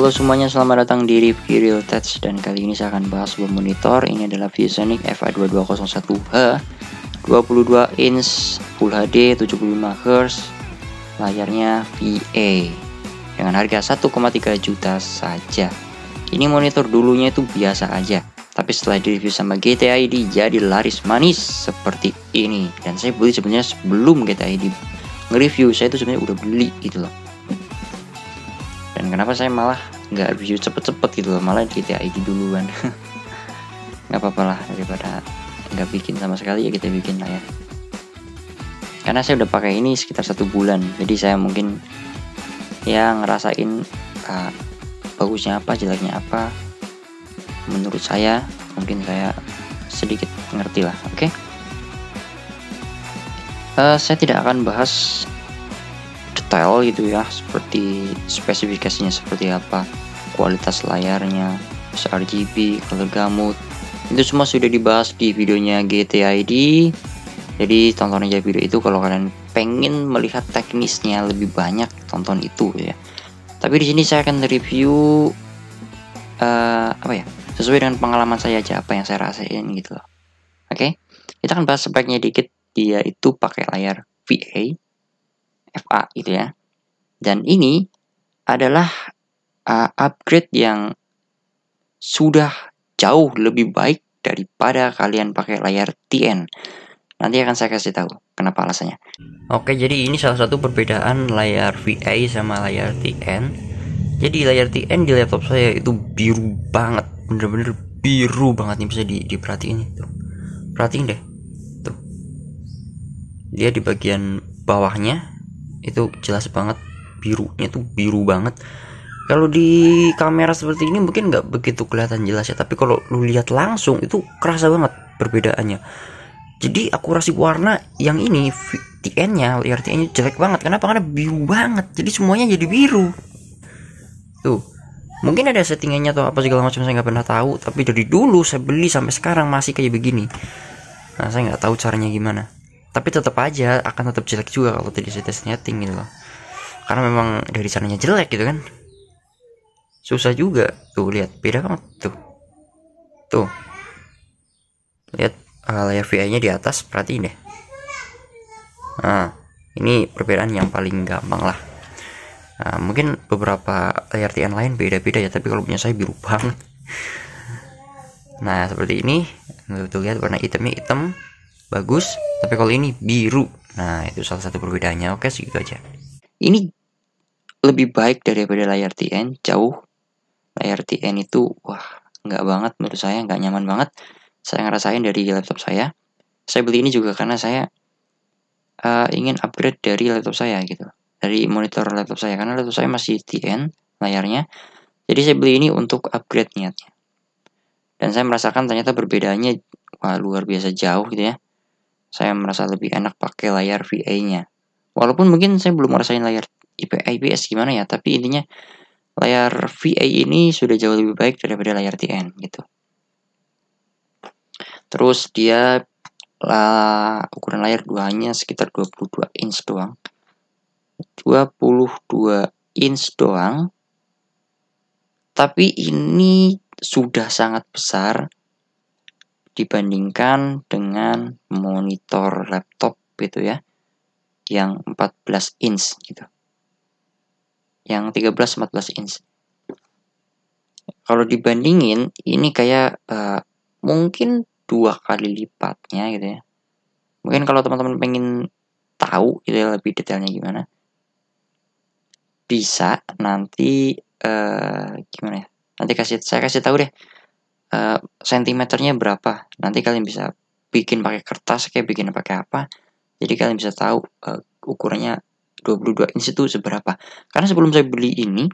Halo semuanya, selamat datang di Review Real Touch dan kali ini saya akan bahas sebuah monitor. Ini adalah ViewSonic FA2201H 22 inch Full HD 75Hz layarnya VA dengan harga 1,3 juta saja. Ini monitor dulunya itu biasa aja, tapi setelah direview sama GTID jadi laris manis seperti ini. Dan saya beli sebenarnya sebelum GTID nge-review, saya itu sebenarnya udah beli gitu loh dan kenapa saya malah nggak review cepet-cepet gitu loh malah kita ID duluan. Nggak apa-apa lah daripada nggak bikin sama sekali ya kita bikin lah ya. Karena saya udah pakai ini sekitar satu bulan jadi saya mungkin ya ngerasain uh, bagusnya apa jeleknya apa. Menurut saya mungkin saya sedikit ngerti lah oke? Okay? uh, saya tidak akan bahas detail gitu ya seperti spesifikasinya seperti apa kualitas layarnya RGB color gamut. Itu semua sudah dibahas di videonya GTID jadi tonton aja video itu kalau kalian pengen melihat teknisnya lebih banyak tonton itu ya. Tapi di sini saya akan review uh, apa ya sesuai dengan pengalaman saya aja apa yang saya rasain gitu loh. Oke okay? kita akan bahas speknya dikit. Dia itu pakai layar VA FA gitu ya. Dan ini adalah uh, upgrade yang sudah jauh lebih baik daripada kalian pakai layar TN. Nanti akan saya kasih tahu kenapa alasannya. Oke, jadi ini salah satu perbedaan layar VA sama layar TN. Jadi layar TN di laptop saya itu biru banget, bener-bener biru banget nih bisa di, diperhatiin itu. Perhatiin deh, tuh. Dia di bagian bawahnya itu jelas banget birunya tuh biru banget. Kalau di kamera seperti ini mungkin nggak begitu kelihatan jelas ya tapi kalau lu lihat langsung itu kerasa banget perbedaannya. Jadi akurasi warna yang ini TN nya layar TN nya jelek banget. Kenapa? Karena biru banget. Jadi semuanya jadi biru. Tuh mungkin ada settingannya atau apa segala macam saya nggak pernah tahu. Tapi dari dulu saya beli sampai sekarang masih kayak begini. Nah saya nggak tahu caranya gimana tapi tetap aja akan tetap jelek juga kalau tidak saya setting gitu loh. Karena memang dari sananya jelek gitu kan. Susah juga tuh lihat. Beda banget tuh. Tuh. Lihat uh, layar VI nya di atas perhatiin deh. Nah ini perbedaan yang paling gampang lah. Nah, mungkin beberapa layar TN lain beda-beda ya, tapi kalau punya saya biru banget. Nah, seperti ini. Tuh lihat warna hitamnya hitam bagus, tapi kalau ini biru. Nah, itu salah satu perbedaannya. Oke, segitu aja. Ini lebih baik daripada layar TN, jauh. Layar TN itu wah, nggak banget menurut saya, nggak nyaman banget. Saya ngerasain dari laptop saya. Saya beli ini juga karena saya uh, ingin upgrade dari laptop saya gitu dari monitor laptop saya karena laptop saya masih TN layarnya jadi saya beli ini untuk upgrade niatnya dan saya merasakan ternyata perbedaannya wah, luar biasa jauh gitu ya saya merasa lebih enak pakai layar VA nya walaupun mungkin saya belum merasain layar IPS gimana ya tapi intinya layar VA ini sudah jauh lebih baik daripada layar TN gitu. Terus dia lah ukuran layar duanya sekitar 22 inch doang. 22 inch doang. Tapi ini sudah sangat besar dibandingkan dengan monitor laptop gitu ya yang 14 inch gitu. Yang 13 14 inch. Kalau dibandingin ini kayak uh, mungkin dua kali lipatnya gitu ya. Mungkin kalau teman-teman pengen tahu gitu ya lebih detailnya gimana bisa nanti uh, gimana ya? Nanti kasih saya kasih tahu deh uh, berapa? Nanti kalian bisa bikin pakai kertas kayak bikin pakai apa. Jadi kalian bisa tahu uh, ukurannya 22 inch itu seberapa. Karena sebelum saya beli ini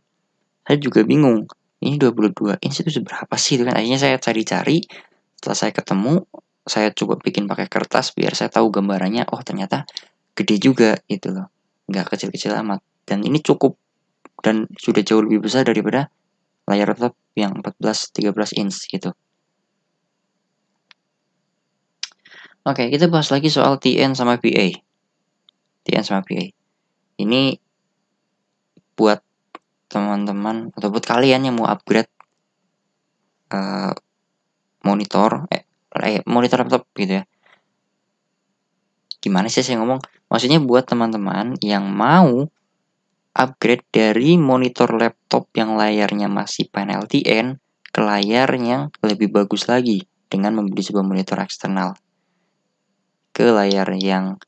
saya juga bingung ini 22 inch itu seberapa sih kan? Akhirnya saya cari-cari. Setelah saya ketemu saya coba bikin pakai kertas biar saya tahu gambarannya. Oh ternyata gede juga gitu loh. Nggak kecil-kecil amat. Dan ini cukup dan sudah jauh lebih besar daripada layar laptop yang 14-13 inch gitu. Oke, kita bahas lagi soal TN sama PA. TN sama PA. Ini buat teman-teman atau buat kalian yang mau upgrade uh, monitor, eh, eh monitor laptop gitu ya. Gimana sih saya ngomong? Maksudnya buat teman-teman yang mau upgrade dari monitor laptop yang layarnya masih panel TN ke layar yang lebih bagus lagi dengan membeli sebuah monitor eksternal ke layar yang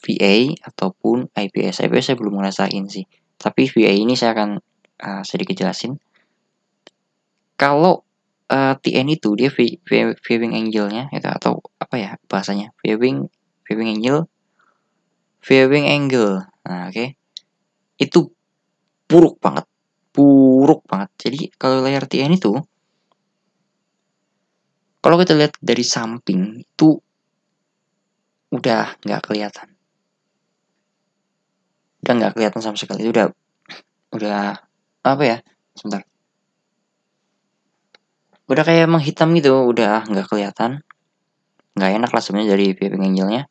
VA ataupun IPS. IPS saya belum ngerasain sih. Tapi VA ini saya akan uh, sedikit jelasin. Kalau uh, TN itu dia viewing angle-nya itu atau apa ya bahasanya? Viewing viewing angle viewing angle. Nah, oke. Okay itu buruk banget. Buruk banget. Jadi kalau layar TN itu kalau kita lihat dari samping itu udah nggak kelihatan. Udah nggak kelihatan sama sekali. Udah udah apa ya? Sebentar. Udah kayak menghitam gitu udah nggak kelihatan. Nggak enak lah sebenarnya dari viewing angle-nya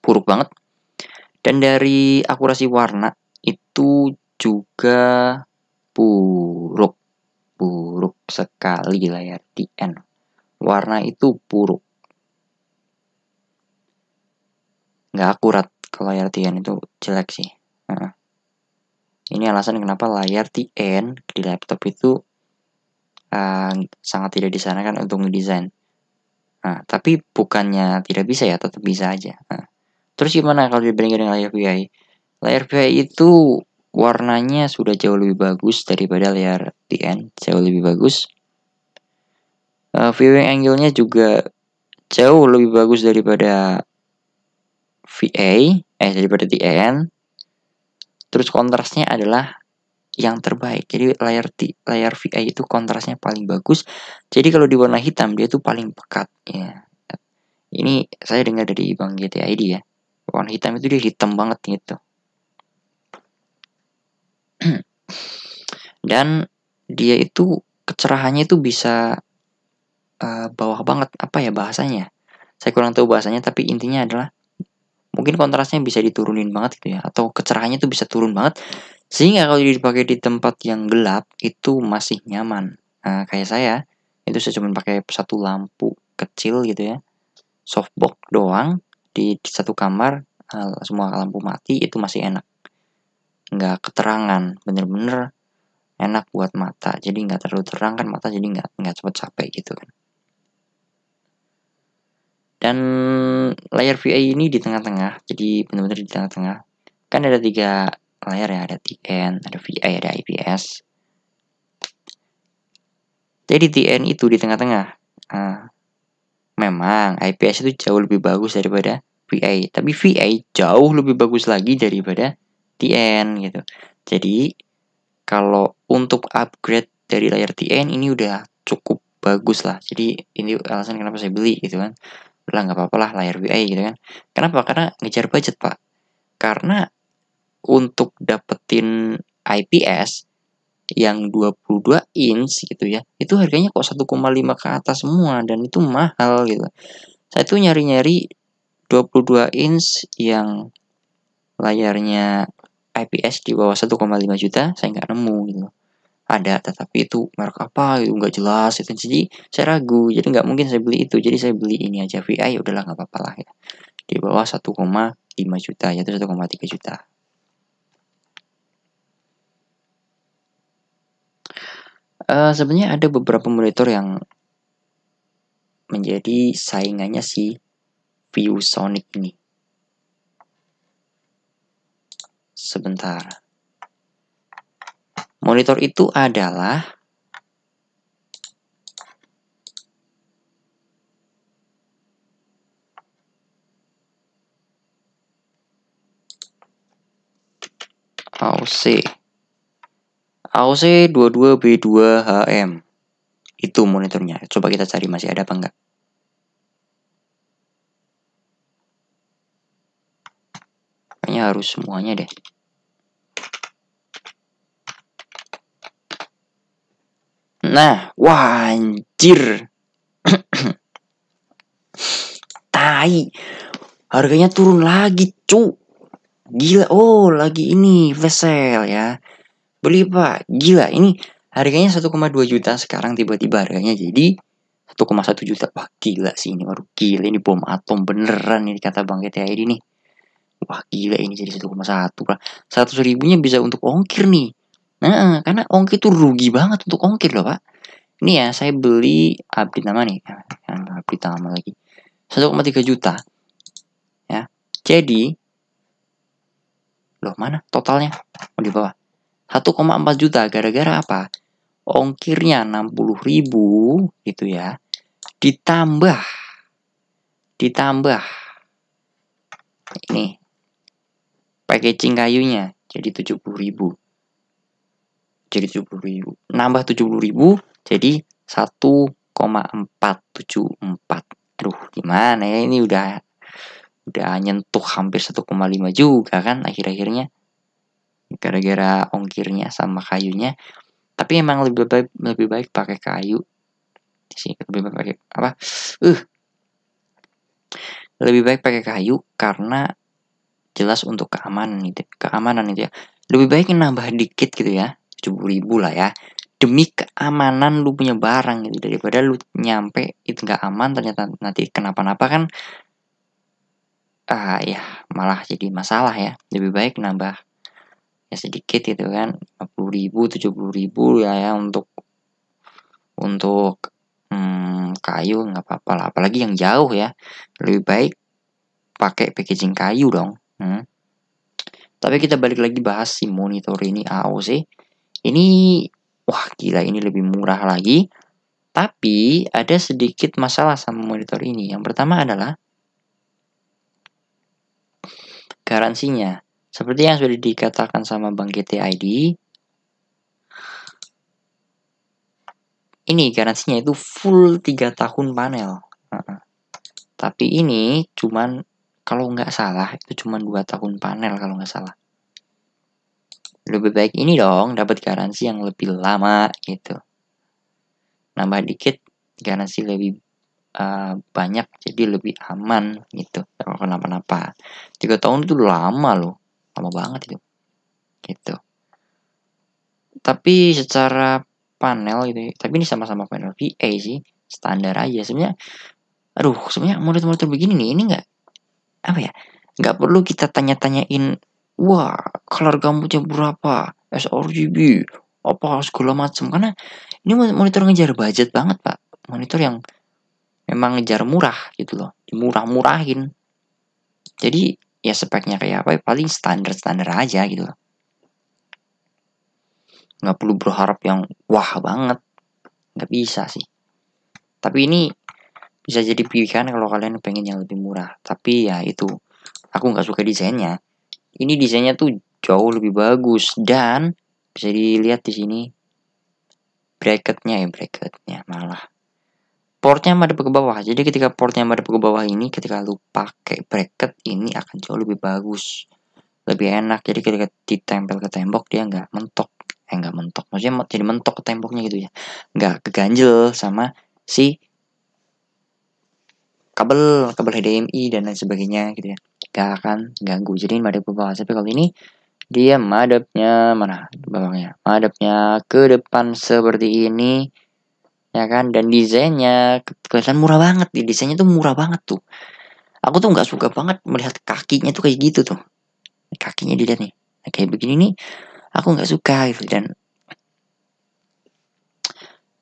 buruk banget dan dari akurasi warna itu juga buruk. Buruk sekali layar TN. Warna itu buruk. Nggak akurat kalau layar TN itu jelek sih. Ini alasan kenapa layar TN di laptop itu uh, sangat tidak disarankan untuk ngedesain. Nah, tapi bukannya tidak bisa ya, tetap bisa aja. Nah, Terus gimana kalau dibandingkan dengan layar VI? Layar VI itu warnanya sudah jauh lebih bagus daripada layar TN, jauh lebih bagus. Uh, viewing angle-nya juga jauh lebih bagus daripada VA, eh daripada TN. Terus kontrasnya adalah yang terbaik. Jadi layar T, layar VI itu kontrasnya paling bagus. Jadi kalau di warna hitam dia tuh paling pekat ya. Ini saya dengar dari Bang GTID ya warna hitam itu dia hitam banget gitu. Dan dia itu kecerahannya itu bisa uh, bawah banget. Apa ya bahasanya? Saya kurang tahu bahasanya tapi intinya adalah mungkin kontrasnya bisa diturunin banget gitu ya atau kecerahannya itu bisa turun banget sehingga kalau dipakai di tempat yang gelap itu masih nyaman. Nah, kayak saya itu saya cuma pakai satu lampu kecil gitu ya softbox doang di, satu kamar uh, semua lampu mati itu masih enak. Nggak keterangan bener-bener enak buat mata. Jadi nggak terlalu terang kan mata jadi nggak nggak cepet capek gitu kan. Dan layar VI ini di tengah-tengah jadi benar-benar di tengah-tengah. Kan ada tiga layar ya ada TN ada VI ada IPS jadi TN itu di tengah-tengah. Nah, memang IPS itu jauh lebih bagus daripada VI tapi VI jauh lebih bagus lagi daripada TN gitu. Jadi kalau untuk upgrade dari layar TN ini udah cukup bagus lah. Jadi ini alasan kenapa saya beli gitu kan. Lah nggak apa-apa lah layar VI gitu kan. Kenapa? Karena ngejar budget pak. Karena untuk dapetin IPS yang 22 inch gitu ya itu harganya kok 1,5 ke atas semua dan itu mahal gitu. Saya tuh nyari-nyari 22 inch yang layarnya IPS di bawah 1,5 juta saya nggak nemu gitu. Ada tetapi itu merek apa itu nggak jelas itu jadi saya ragu. Jadi nggak mungkin saya beli itu. Jadi saya beli ini aja VI udahlah nggak apa-apa lah ya. Di bawah 1,5 juta yaitu 1,3 juta uh, sebenarnya ada beberapa monitor yang menjadi saingannya si ViewSonic ini. Sebentar. Monitor itu adalah AOC AOC 22B2HM itu monitornya coba kita cari masih ada apa enggak kayaknya harus semuanya deh Nah, wah anjir. Tai. Harganya turun lagi, cu. Gila. Oh, lagi ini sale ya. Beli, Pak. Gila, ini harganya 1,2 juta sekarang tiba-tiba harganya jadi 1,1 juta. Wah, gila sih ini. Waduh, gila ini bom atom beneran ini kata Bang GTID ini. Wah, gila ini jadi 1,1. 100 ribunya bisa untuk ongkir nih. Nah, karena ongkir itu rugi banget untuk ongkir loh, Pak. Ini ya, saya beli update nama nih. Yang update nama lagi. 1,3 juta. Ya. Jadi loh mana totalnya? Oh, di bawah. 1,4 juta gara-gara apa? Ongkirnya 60 ribu gitu ya. Ditambah. Ditambah. Ini. Packaging kayunya jadi 70 ribu. Jadi 70 ribu. Nambah 70 ribu jadi 1,474 aduh gimana ya ini udah udah nyentuh hampir 1,5 juga kan akhir-akhirnya gara-gara ongkirnya sama kayunya. Tapi emang lebih baik lebih baik pakai kayu. Sih lebih baik pakai apa? Uh. Lebih baik pakai kayu karena jelas untuk keamanan itu keamanan itu ya. Lebih baik nambah dikit gitu ya 70 ribu lah ya. Demi keamanan lu punya barang gitu daripada lu nyampe itu nggak aman ternyata nanti kenapa-napa kan ah ya malah jadi masalah ya. Lebih baik nambah ya sedikit gitu kan 50 ribu 70 ribu ya ya untuk untuk hmm, kayu nggak apa-apa lah apalagi yang jauh ya lebih baik pakai packaging kayu dong hmm. tapi kita balik lagi bahas si monitor ini AOC ini wah gila ini lebih murah lagi. Tapi ada sedikit masalah sama monitor ini. Yang pertama adalah garansinya. Seperti yang sudah dikatakan sama Bang GTID, ini garansinya itu full 3 tahun panel. Tapi ini cuman kalau nggak salah itu cuman 2 tahun panel kalau nggak salah. lebih baik ini dong dapat garansi yang lebih lama gitu. Nambah dikit garansi lebih uh, banyak jadi lebih aman gitu. Kalau kenapa-napa. Tiga tahun itu lama loh lama banget itu gitu. Tapi secara panel gitu ya, tapi ini sama-sama panel VA sih standar aja. Sebenarnya aduh sebenarnya monitor-monitor begini nih ini enggak apa ya nggak perlu kita tanya-tanyain wah color gambutnya berapa? sRGB apa segala macam karena ini monitor ngejar budget banget pak. Monitor yang memang ngejar murah gitu loh murah-murahin jadi ya speknya kayak apa paling standar-standar aja gitu. Loh nggak perlu berharap yang wah banget. Nggak bisa sih. Tapi ini bisa jadi pilihan kalau kalian pengen yang lebih murah. Tapi ya itu aku nggak suka desainnya. Ini desainnya tuh jauh lebih bagus dan bisa dilihat di sini bracketnya ya bracketnya malah portnya madep ke bawah. Jadi ketika portnya madep ke bawah ini ketika lu pakai bracket ini akan jauh lebih bagus. Lebih enak. Jadi ketika ditempel ke tembok dia nggak mentok. Eh nggak mentok. Maksudnya jadi mentok ke temboknya gitu ya. Nggak keganjel sama si kabel kabel HDMI dan lain sebagainya gitu ya. Gak akan ganggu. Jadi madep ke bawah. Tapi kalau ini dia madepnya mana? Bawahnya. Madepnya ke depan seperti ini ya kan? Dan desainnya kelihatan murah banget. Di desainnya tuh murah banget tuh. Aku tuh nggak suka banget melihat kakinya tuh kayak gitu tuh. Kakinya dilihat nih. Kayak begini nih aku nggak suka gitu. Dan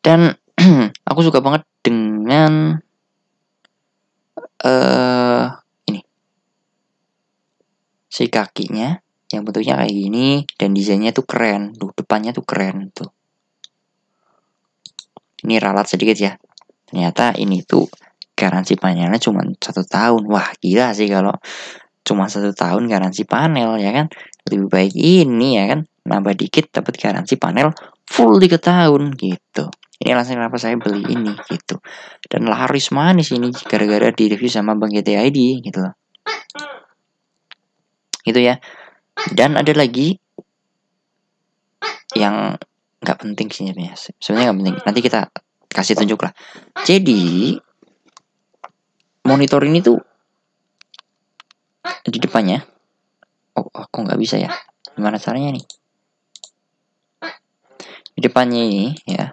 dan aku suka banget dengan uh, ini. Si kakinya yang bentuknya kayak gini dan desainnya tuh keren. Tuh depannya tuh keren tuh ini ralat sedikit ya. Ternyata ini tuh garansi panelnya cuma satu tahun. Wah gila sih kalau cuma satu tahun garansi panel ya kan? Lebih baik ini ya kan? Nambah dikit dapat garansi panel full 3 tahun gitu. Ini alasan kenapa saya beli ini gitu. Dan laris manis ini gara-gara di review sama Bang GTID gitu loh. Gitu ya. Dan ada lagi yang nggak penting sebenarnya. Sebenarnya nggak penting. Nanti kita kasih tunjuk lah. Jadi monitor ini tuh di depannya. Oh aku nggak bisa ya. Gimana caranya nih? Di depannya ini ya.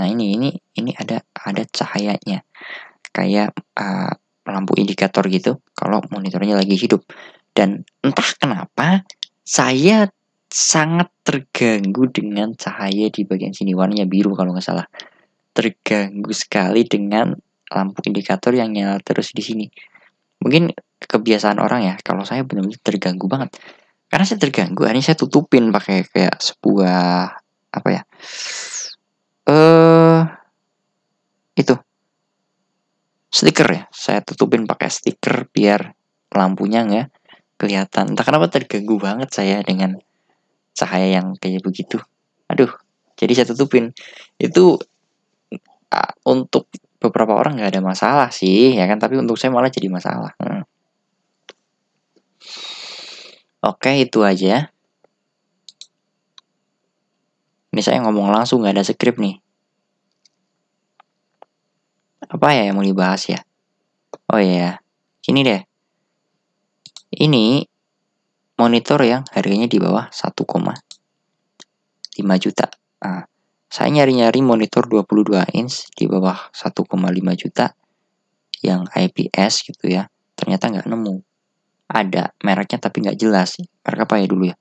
Nah ini ini ini ada ada cahayanya. Kayak uh, lampu indikator gitu kalau monitornya lagi hidup. Dan entah kenapa saya sangat terganggu dengan cahaya di bagian sini. Warnanya biru kalau nggak salah. Terganggu sekali dengan lampu indikator yang nyala terus di sini. Mungkin kebiasaan orang ya kalau saya benar-benar terganggu banget. Karena saya terganggu ini saya tutupin pakai kayak sebuah apa ya eh uh, itu. Stiker ya saya tutupin pakai stiker biar lampunya nggak kelihatan. Entah kenapa terganggu banget saya dengan cahaya yang kayak begitu aduh jadi saya tutupin itu uh, untuk beberapa orang nggak ada masalah sih ya kan tapi untuk saya malah jadi masalah hmm. oke itu aja ini saya ngomong langsung nggak ada skrip nih. Apa ya yang mau dibahas ya? Oh iya, ini deh. Ini monitor yang harganya di bawah 1,5 juta. Nah, saya nyari-nyari monitor 22 inch di bawah 1,5 juta yang IPS gitu ya. Ternyata nggak nemu. Ada mereknya tapi nggak jelas. Merek apa ya dulu ya?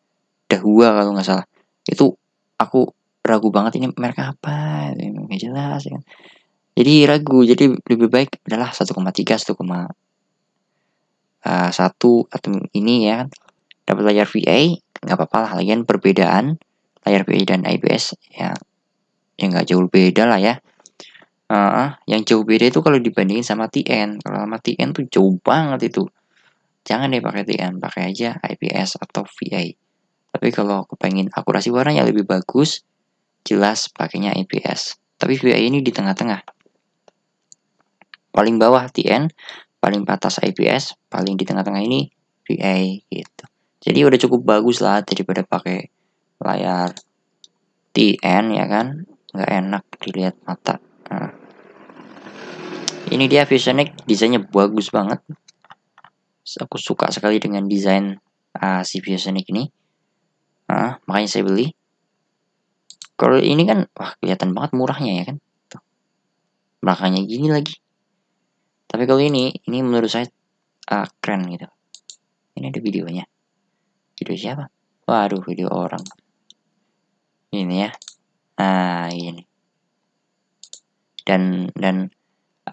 Dahua kalau nggak salah. Itu aku ragu banget ini merek apa nggak jelas ya kan jadi ragu jadi lebih baik adalah 1,3 1,1 uh, satu atau ini ya kan dapat layar VA nggak apa-apa lah lagian perbedaan layar VA dan IPS ya yang nggak jauh beda lah ya uh, yang jauh beda itu kalau dibandingin sama TN kalau sama TN tuh jauh banget itu jangan deh pakai TN pakai aja IPS atau VA tapi kalau aku pengen akurasi warnanya lebih bagus jelas pakainya IPS. Tapi VA ini di tengah-tengah. Paling bawah TN, paling atas IPS, paling di tengah-tengah ini VA gitu. Jadi udah cukup bagus lah daripada pakai layar TN ya kan? Nggak enak dilihat mata. Nah. ini dia Visionik desainnya bagus banget. Aku suka sekali dengan desain uh, si Visionik ini. Nah, makanya saya beli. Kalau ini kan wah kelihatan banget murahnya ya kan? Tuh. belakangnya gini lagi. Tapi kalau ini ini menurut saya uh, keren gitu. Ini ada videonya video siapa? Waduh video orang. Ini ya. Nah ini. Dan dan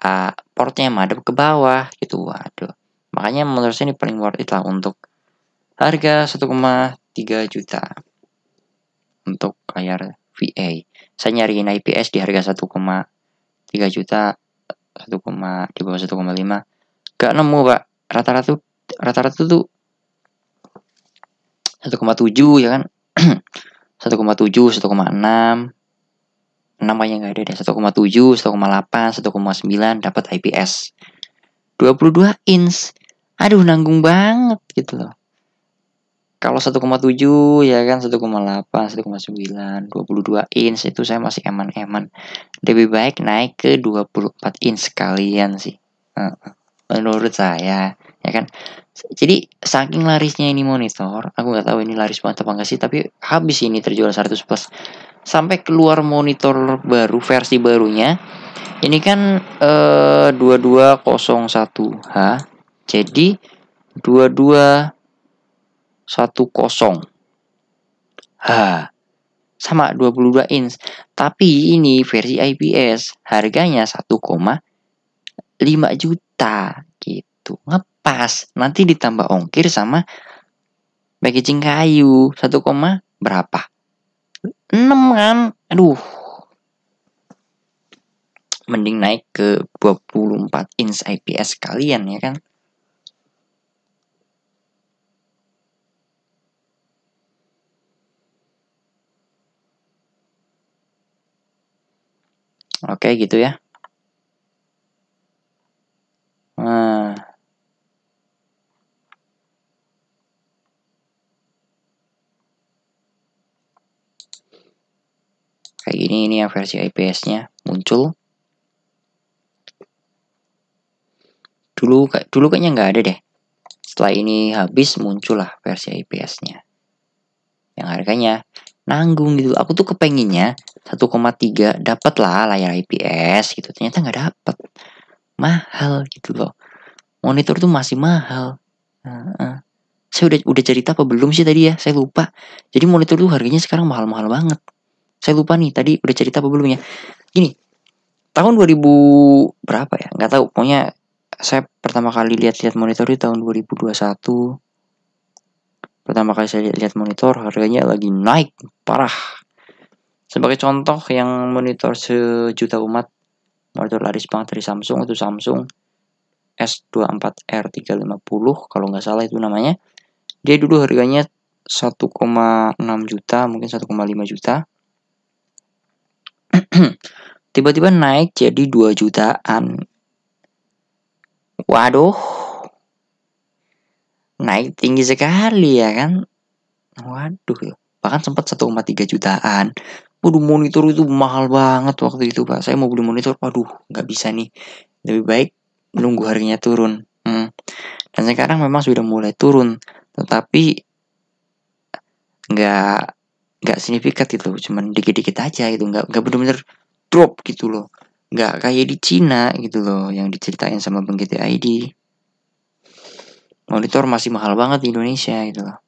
uh, portnya madep ke bawah gitu. Waduh. Makanya menurut saya ini paling worth it lah untuk harga 1,3 juta. Untuk layar VA saya nyariin IPS di harga 1,3 juta 1, di bawah 1,5 gak nemu pak. Rata-rata rata-rata tuh 1,7 ya kan? 1,7 1,6 namanya nggak ada deh. 1,7 1,8 1,9 dapat IPS 22 inch. Aduh nanggung banget gitu loh. Kalau 1,7 ya kan? 1,8 1,9 22 inch itu saya masih eman-eman. Lebih baik naik ke 24 inch sekalian sih. Menurut saya ya kan? Jadi saking larisnya ini monitor aku nggak tahu ini laris banget apa enggak sih tapi habis ini terjual 100 plus. Sampai keluar monitor baru versi barunya ini kan eh, 2201H jadi 2210 H. Sama 22 inch. Tapi ini versi IPS harganya 1,5 juta gitu ngepas nanti ditambah ongkir sama packaging kayu. 1, berapa? 6 kan? Aduh. Mending naik ke 24 inch IPS kalian ya kan? Oke gitu ya. Nah kayak gini ini yang versi IPS-nya muncul. Dulu dulu kayaknya nggak ada deh. Setelah ini habis muncullah versi IPS-nya yang harganya nanggung gitu. Aku tuh kepenginnya 1,3 dapat lah layar IPS gitu. Ternyata nggak dapat mahal gitu loh. Monitor tuh masih mahal. Saya udah udah cerita apa belum sih tadi ya? Saya lupa. Jadi monitor tuh harganya sekarang mahal-mahal banget saya lupa nih tadi udah cerita apa belum ya? Gini tahun 2000 berapa ya? Nggak tahu pokoknya saya pertama kali lihat-lihat monitor itu tahun 2021 pertama kali saya lihat, lihat monitor harganya lagi naik parah. Sebagai contoh yang monitor sejuta umat monitor laris banget dari Samsung itu Samsung S24R350 kalau nggak salah itu namanya. Dia dulu harganya 1,6 juta mungkin 1,5 juta tiba-tiba naik jadi 2 jutaan. Waduh. Naik tinggi sekali ya kan. Waduh. Bahkan sempat 1,3 jutaan. Waduh monitor itu mahal banget waktu itu pak. Saya mau beli monitor, waduh nggak bisa nih. Lebih baik menunggu harganya turun. Hmm. Dan sekarang memang sudah mulai turun. Tetapi nggak nggak signifikan gitu cuman dikit-dikit aja gitu nggak nggak bener-bener drop gitu loh. Nggak kayak di Cina gitu loh yang diceritain sama Bang ID monitor masih mahal banget di Indonesia gitu loh.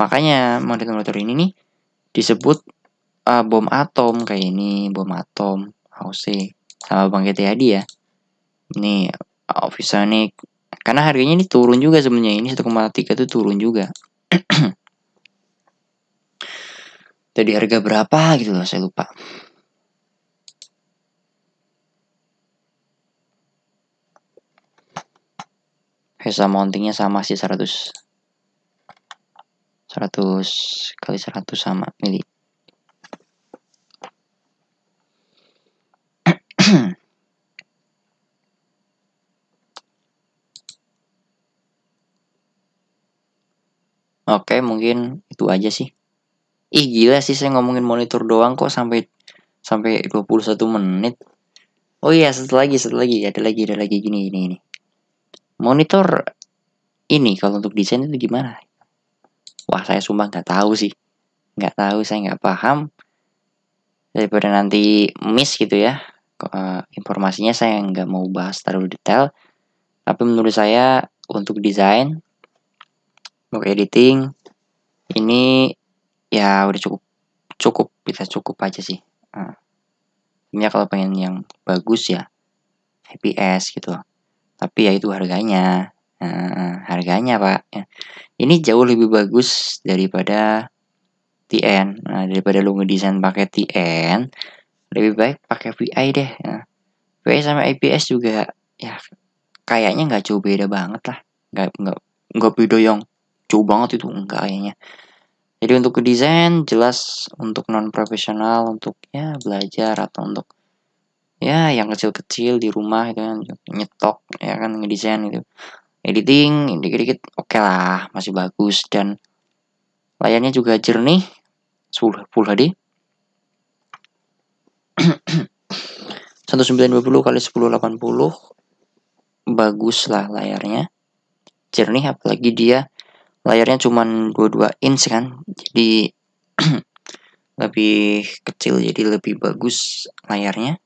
Makanya monitor-monitor ini nih disebut uh, bom atom kayak ini bom atom HOC sama Bang ID ya. Ini Office Sonic karena harganya ini turun juga sebenarnya ini 1,3 itu turun juga Tadi harga berapa gitu loh, saya lupa. Hesa mountingnya sama sih 100 100 kali 100 sama mili. Oke, mungkin itu aja sih ih gila sih saya ngomongin monitor doang kok sampai sampai 21 menit. Oh iya satu lagi satu lagi. Ada lagi ada lagi. Gini gini ini monitor ini kalau untuk desain itu gimana? Wah saya sumpah nggak tahu sih. Nggak tahu saya nggak paham. Daripada nanti miss gitu ya uh, informasinya saya nggak mau bahas terlalu detail. Tapi menurut saya untuk desain untuk editing ini ya udah cukup. Cukup bisa cukup aja sih. Nah, ini ya kalau pengen yang bagus ya FPS gitu. Tapi ya itu harganya. Nah, harganya pak. Ya. ini jauh lebih bagus daripada TN nah, daripada lu ngedesain pakai TN lebih baik pakai VI deh. Nah, VI sama IPS juga ya kayaknya nggak jauh beda banget lah. Nggak nggak nggak beda yang jauh banget itu. Enggak kayaknya jadi untuk desain jelas untuk non profesional untuk ya belajar atau untuk ya yang kecil-kecil di rumah itu kan nyetok ya kan ngedesain itu editing dikit-dikit oke okay lah masih bagus dan layarnya juga jernih full full HD 1920 kali 1080 bagus lah layarnya. Jernih apalagi dia layarnya cuma 22 inch kan jadi lebih kecil jadi lebih bagus layarnya.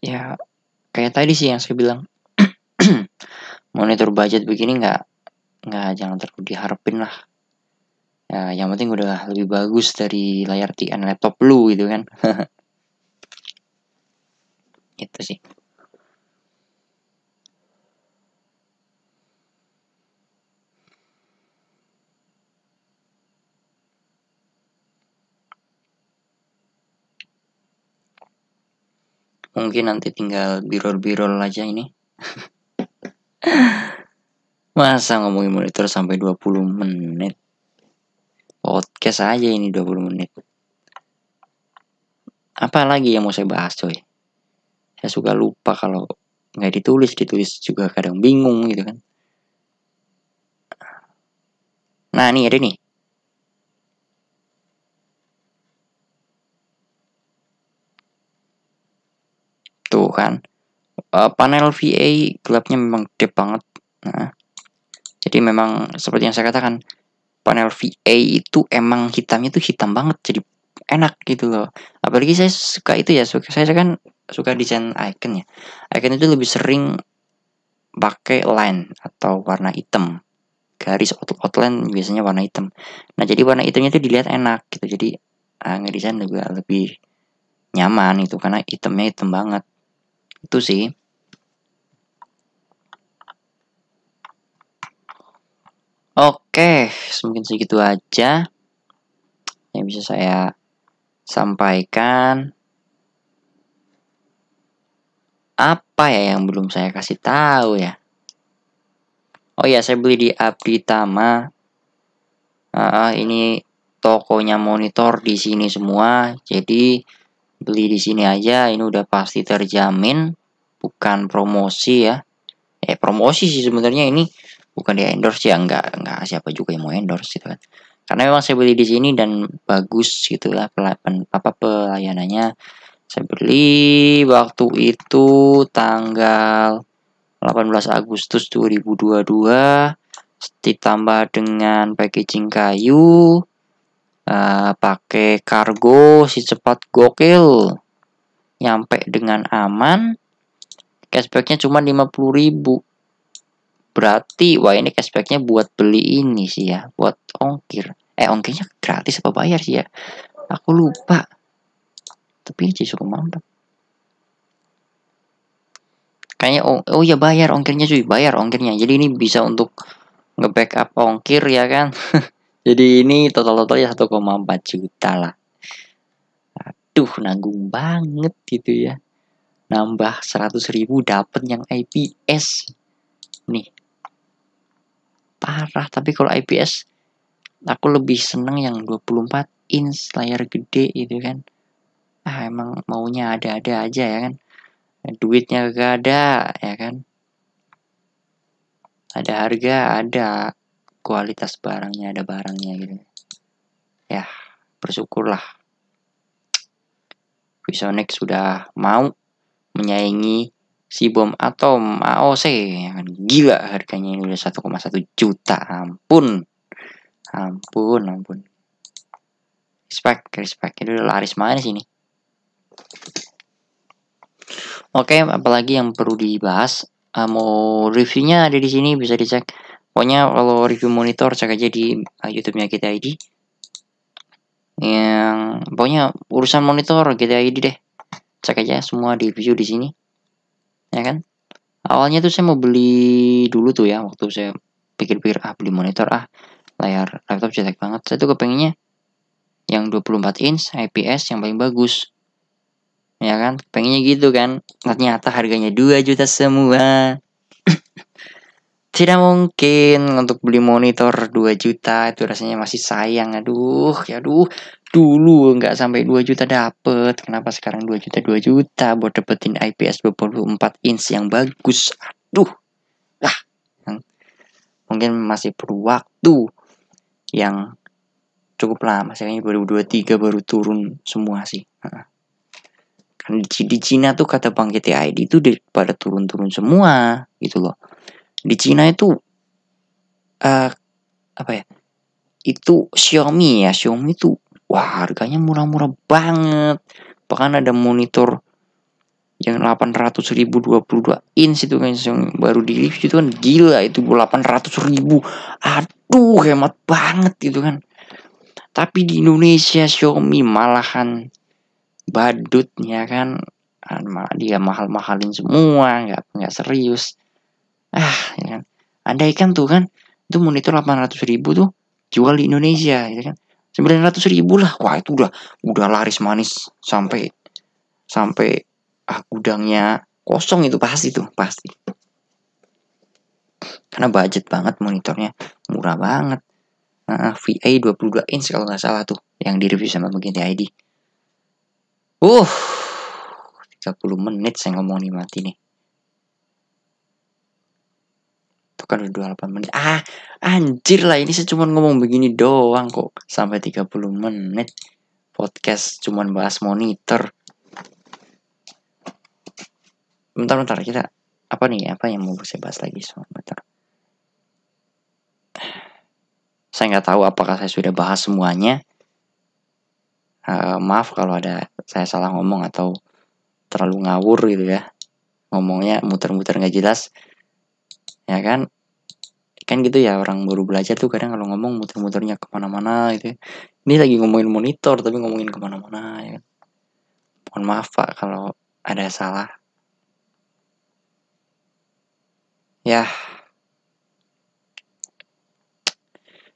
Ya kayak tadi sih yang saya bilang monitor budget begini nggak nggak jangan terlalu diharapin lah. Ya yang penting udah lebih bagus dari layar TN laptop lu gitu kan. Itu sih mungkin nanti tinggal birol-birol aja ini. Masa ngomongin monitor sampai 20 menit? Podcast aja ini 20 menit. Apa lagi yang mau saya bahas coy? Saya suka lupa kalau nggak ditulis ditulis juga kadang bingung gitu kan. Nah ini ada nih tuh kan. Uh, panel VA gelapnya memang gede banget. Nah jadi memang seperti yang saya katakan panel VA itu emang hitamnya tuh hitam banget jadi enak gitu loh. Apalagi saya suka itu ya suka saya kan suka desain icon ya. Icon itu lebih sering pakai line atau warna hitam. Garis outline biasanya warna hitam. Nah jadi warna hitamnya itu dilihat enak gitu. Jadi uh, ngedesain juga lebih nyaman itu karena hitamnya hitam banget itu sih. Oke, mungkin segitu aja yang bisa saya sampaikan. Apa ya yang belum saya kasih tahu ya? Oh ya saya beli di Abdi Tama uh, ini tokonya monitor di sini semua. Jadi beli di sini aja ini udah pasti terjamin bukan promosi ya. Eh promosi sih sebenarnya ini bukan di endorse ya nggak nggak siapa juga yang mau endorse gitu kan. Karena memang saya beli di sini dan bagus gitu ya apa pelayanannya. Saya beli waktu itu tanggal 18 Agustus 2022 ditambah dengan packaging kayu uh, pakai kargo si cepat gokil. Nyampe dengan aman cashbacknya cuma 50.000 berarti wah ini cashbacknya buat beli ini sih ya buat ongkir. Eh ongkirnya gratis apa bayar sih ya? Aku lupa. Tapi sih cukup mantap kayaknya oh, oh ya bayar ongkirnya cuy bayar ongkirnya. Jadi ini bisa untuk nge-backup ongkir ya kan jadi ini total total ya 1,4 juta lah. Aduh nanggung banget gitu ya. Nambah 100 ribu dapet yang IPS nih. Parah tapi kalau IPS aku lebih seneng yang 24 inch layar gede itu kan. Ah emang maunya ada-ada aja ya kan. Duitnya gak ada ya kan. Ada harga ada kualitas barangnya ada barangnya gitu. Ya bersyukurlah. Visionex sudah mau menyaingi si bom atom AOC kan? Gila harganya ini udah 1,1 juta. Ampun. Ampun ampun. Respect respect. Itu udah laris mana sini oke apalagi yang perlu dibahas? Uh, mau reviewnya ada di sini bisa dicek pokoknya kalau review monitor cek aja di uh, YouTube-nya kita ID yang pokoknya urusan monitor kita ID deh. Cek aja semua di review di sini. Ya kan? Awalnya tuh saya mau beli dulu tuh ya. Waktu saya pikir-pikir ah beli monitor ah layar laptop cetak banget. Saya tuh kepengennya yang 24 inch IPS yang paling bagus. Ya kan? Pengennya gitu kan? Ternyata harganya 2 juta semua tidak mungkin untuk beli monitor 2 juta itu rasanya masih sayang. Aduh ya aduh dulu nggak sampai 2 juta dapet. Kenapa sekarang 2 juta 2 juta? Buat dapetin IPS 24 inch yang bagus. Aduh. Lah mungkin masih perlu waktu yang cukup lama. Saya baru 23 baru turun semua sih. Kan di Cina tuh kata Bang GTID itu pada turun-turun semua gitu loh di Cina itu uh, apa ya itu Xiaomi ya. Xiaomi itu wah harganya murah-murah banget. Bahkan ada monitor yang 800 ribu 22 inch itu kan yang baru di review itu kan gila itu 800 ribu. Aduh hemat banget gitu kan. Tapi di Indonesia Xiaomi malahan badutnya kan dia mahal-mahalin semua nggak nggak serius ah kan. Andai kan tuh kan itu monitor 800 ribu tuh jual di Indonesia ya kan. 900 ribu lah. Wah itu udah udah laris manis sampai sampai ah gudangnya kosong itu pasti tuh pasti. Karena budget banget monitornya murah banget. Nah, VA 22 inch kalau nggak salah tuh yang di review sama begini ID uh 30 menit saya ngomong nih mati nih Tuh kan udah 28 menit. Ah, anjir lah ini saya cuma ngomong begini doang kok sampai 30 menit. Podcast cuma bahas monitor. Bentar-bentar kita apa nih apa yang mau saya bahas lagi bentar. Saya nggak tahu apakah saya sudah bahas semuanya. Uh, maaf kalau ada saya salah ngomong atau terlalu ngawur gitu ya ngomongnya muter-muter nggak jelas ya kan kan gitu ya orang baru belajar tuh kadang kalau ngomong muter-muternya ke mana-mana gitu ya. ini lagi ngomongin monitor tapi ngomongin ke mana-mana ya kan. Mohon maaf pak kalau ada salah. Ya.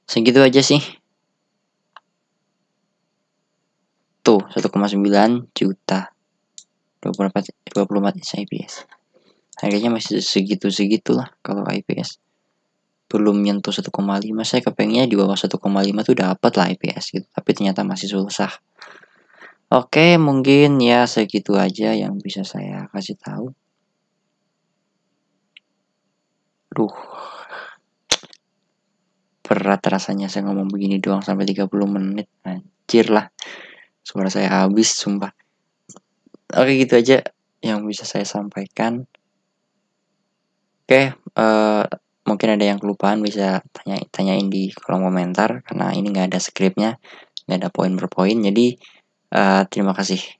Segitu aja sih. Tuh 1,9 juta. 24 24 inch IPS harganya masih segitu-segitu lah kalau IPS belum nyentuh 1,5 saya kepengennya di bawah 1,5 tuh dapat lah IPS gitu tapi ternyata masih susah. Oke mungkin ya segitu aja yang bisa saya kasih tahu. Duh. Berat rasanya saya ngomong begini doang sampai 30 menit. Anjir lah. Suara saya habis sumpah. Oke gitu aja yang bisa saya sampaikan. Oke, uh, mungkin ada yang kelupaan bisa tanya tanyain di kolom komentar karena ini nggak ada skripnya, nggak ada poin per poin. Jadi uh, terima kasih.